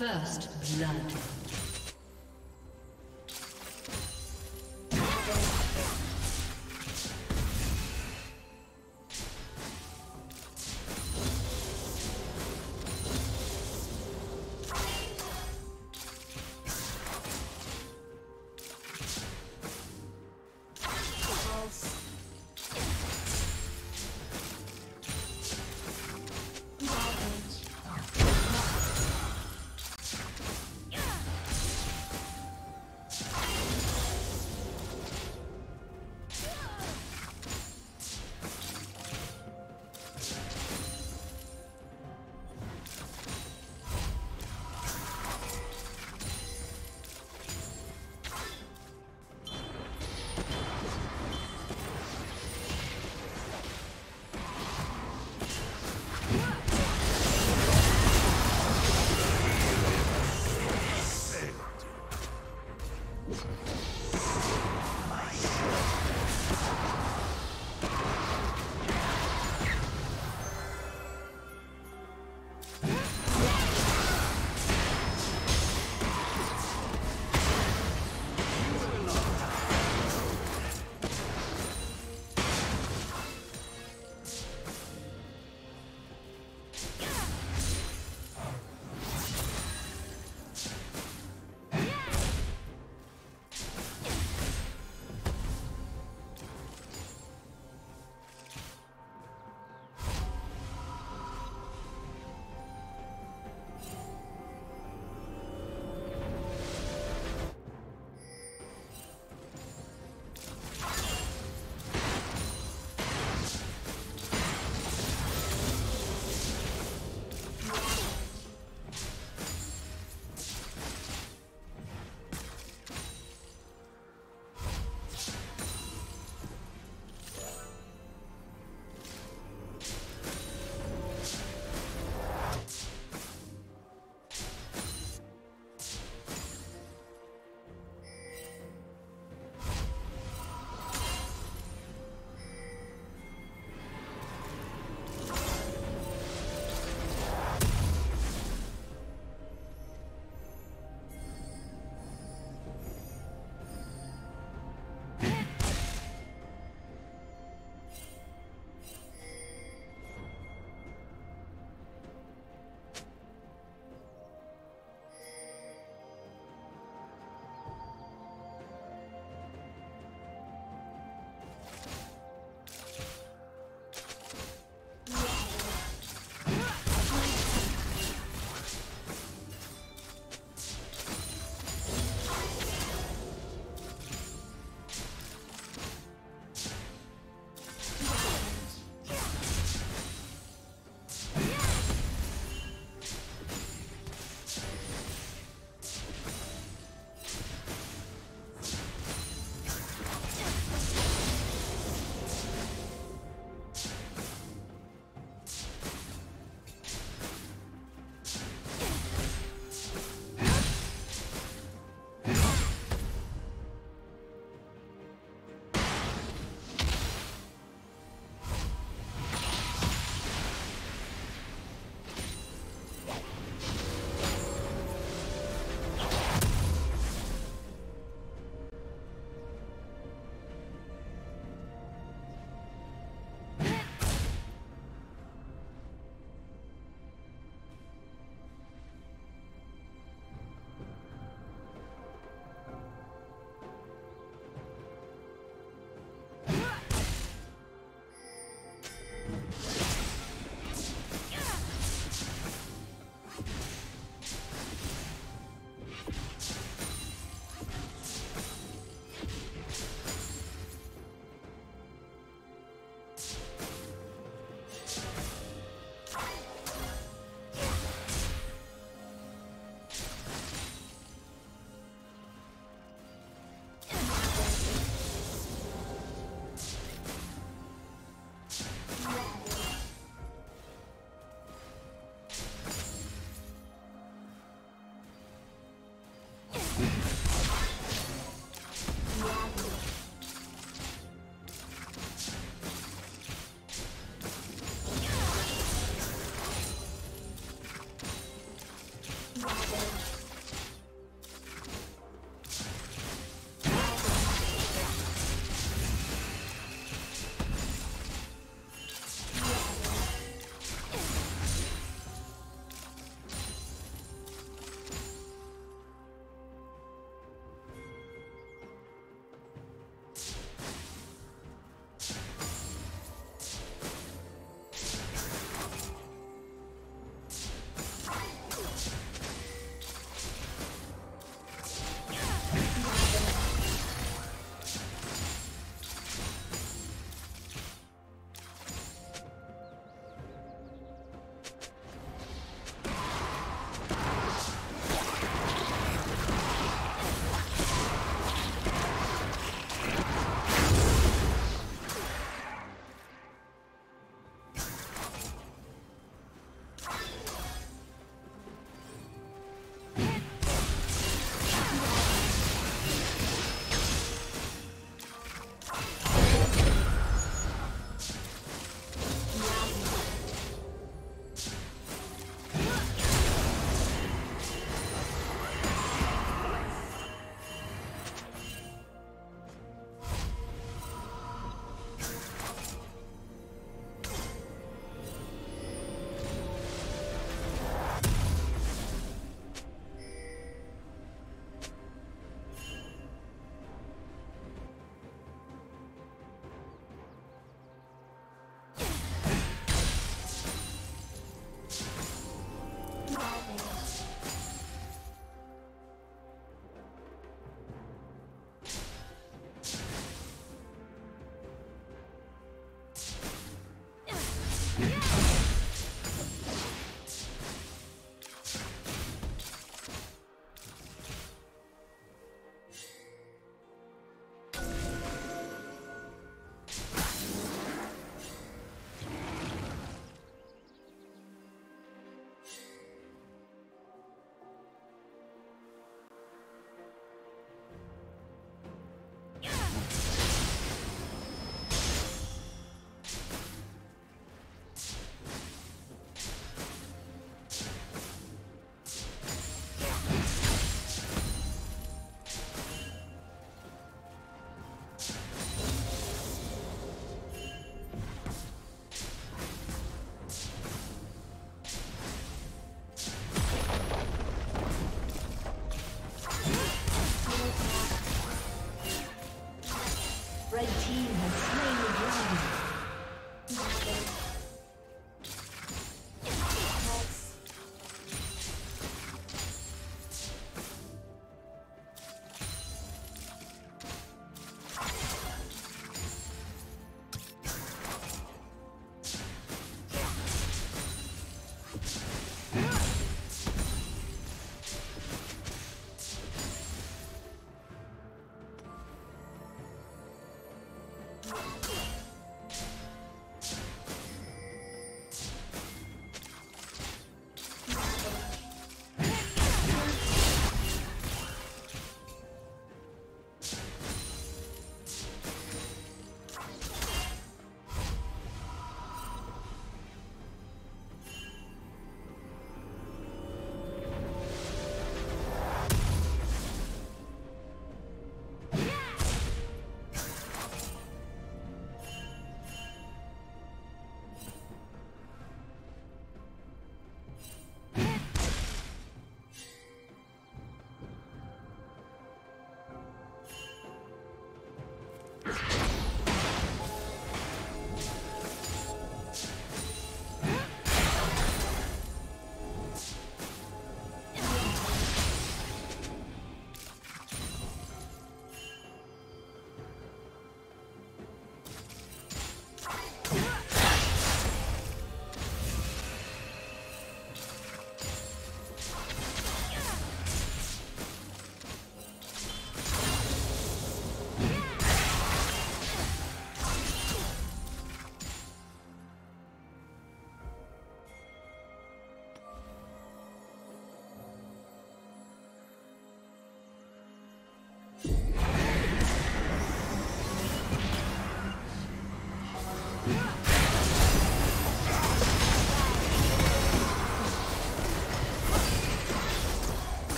First blood.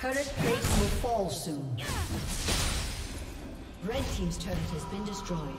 Turret plate will fall soon. Red Team's turret has been destroyed.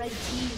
Red team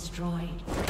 destroyed.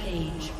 page.